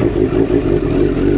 ハハハハ!